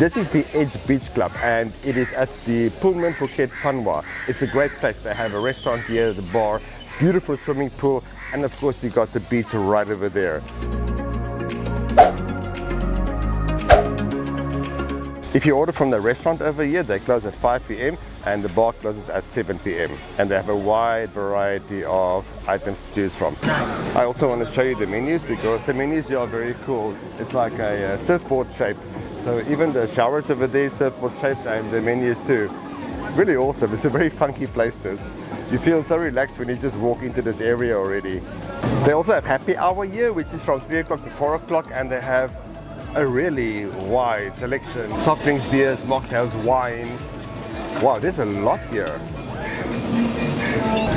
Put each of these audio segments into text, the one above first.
This is the Edge Beach Club and it is at the Pullman Phuket Panwa. It's a great place. They have a restaurant here, the bar, beautiful swimming pool, and of course you got the beach right over there. If you order from the restaurant over here, they close at 5 p.m. and the bar closes at 7 p.m. And they have a wide variety of items to choose from. I also want to show you the menus because the menus are very cool. It's like a, uh, surfboard shape. So even the showers over there, surfboard shapes and the menus too. Really awesome. It's a very funky place this. You feel so relaxed when you just walk into this area already. They also have happy hour here, which is from 3 o'clock to 4 o'clock and they have a really wide selection. Soft drinks, beers, mocktails, wines. Wow, there's a lot here.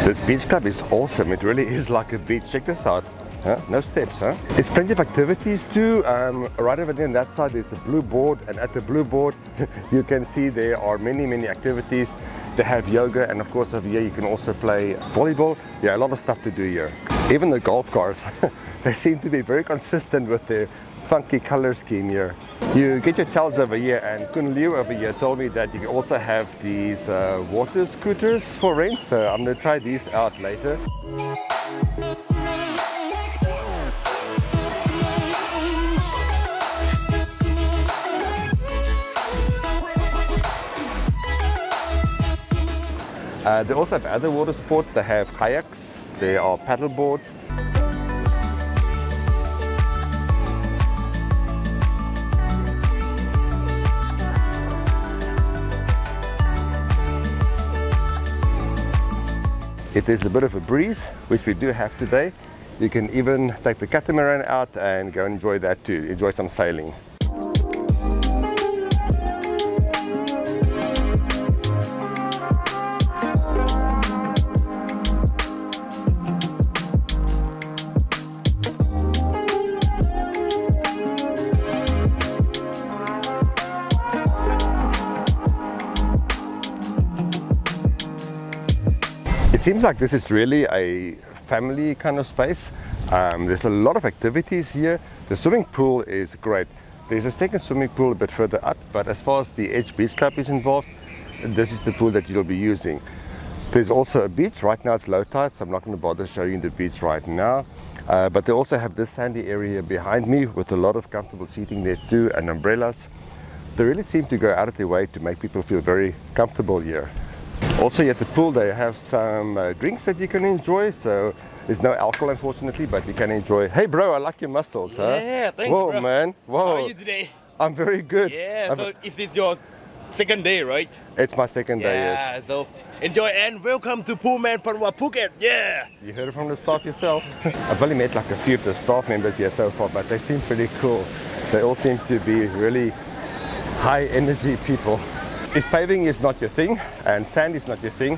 This beach club is awesome. It really is like a beach. Check this out. Huh? No steps, huh? It's plenty of activities too. Um, right over there on that side there's a blue board and at the blue board you can see there are many, many activities. They have yoga and of course over here you can also play volleyball. Yeah, a lot of stuff to do here. Even the golf cars, they seem to be very consistent with their funky color scheme here. You get your towels over here and Kun Liu over here told me that you also have these uh, water scooters for rent so I'm gonna try these out later. Uh, they also have other water sports. They have kayaks, there are paddle boards, If there's a bit of a breeze, which we do have today, you can even take the catamaran out and go and enjoy that too, enjoy some sailing. Seems like this is really a family kind of space. Um, there's a lot of activities here. The swimming pool is great. There's a second swimming pool a bit further up, but as far as the Edge Beach Club is involved, this is the pool that you'll be using. There's also a beach. Right now it's low tide, so I'm not going to bother showing the beach right now. Uh, but they also have this sandy area behind me with a lot of comfortable seating there too and umbrellas. They really seem to go out of their way to make people feel very comfortable here. Also at the pool they have some uh, drinks that you can enjoy. So there's no alcohol unfortunately, but you can enjoy. Hey bro, I like your muscles, huh? Yeah, thanks Whoa bro. man, whoa. How are you today? I'm very good. Yeah, I'm- so is this your second day, right? it's my second day, yes. Yeah, so enjoy and welcome to Pullman Panwa Phuket. Yeah. You heard it from the staff yourself? I've only met like a few of the staff members here so far, but they seem pretty cool. They all seem to be really high energy people. If paving is not your thing and sand is not your thing,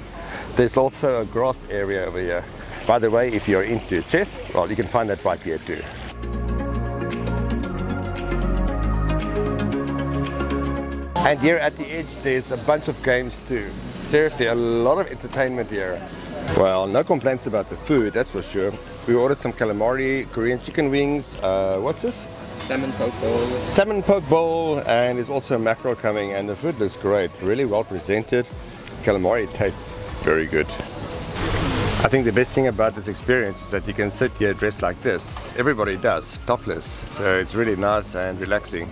there's also a grass area over here. By the way, if you're into chess, well, you can find that right here too. And here at the edge, there's a bunch of games too. Seriously, a lot of entertainment here. Well, no complaints about the food, that's for sure. We ordered some calamari, Korean chicken wings. Uh, what's this? Salmon poke bowl. Salmon poke bowl, and there's also mackerel coming. And the food looks great, really well presented. Calamari tastes very good. I think the best thing about this experience is that you can sit here dressed like this. Everybody does, topless. So it's really nice and relaxing.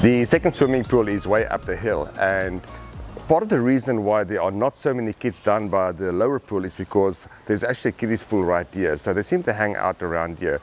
The second swimming pool is way up the hill and part of the reason why there are not so many kids down by the lower pool is because there's actually a kiddies pool right here. So they seem to hang out around here.